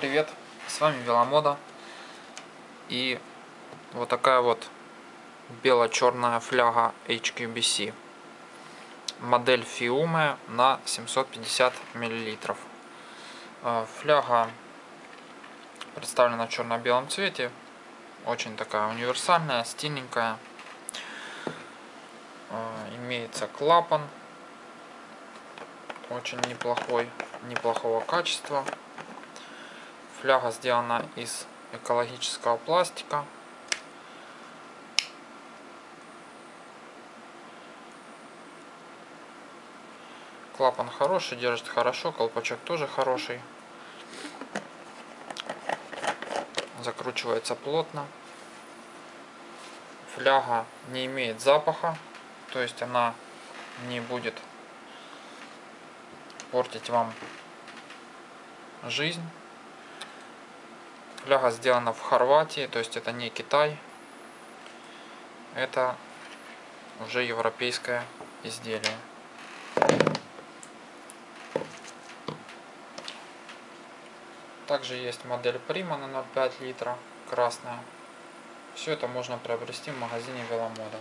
привет! С вами Веломода. И вот такая вот бело-черная фляга HQBC. Модель Fiume на 750 мл. Фляга представлена в черно-белом цвете. Очень такая универсальная, стильненькая. А, имеется клапан. Очень неплохой, неплохого качества. Фляга сделана из экологического пластика. Клапан хороший, держит хорошо, колпачок тоже хороший. Закручивается плотно. Фляга не имеет запаха, то есть она не будет портить вам жизнь. Фляга сделана в Хорватии, то есть это не Китай. Это уже европейское изделие. Также есть модель Prima на 0,5 литра, красная. Все это можно приобрести в магазине Веломода.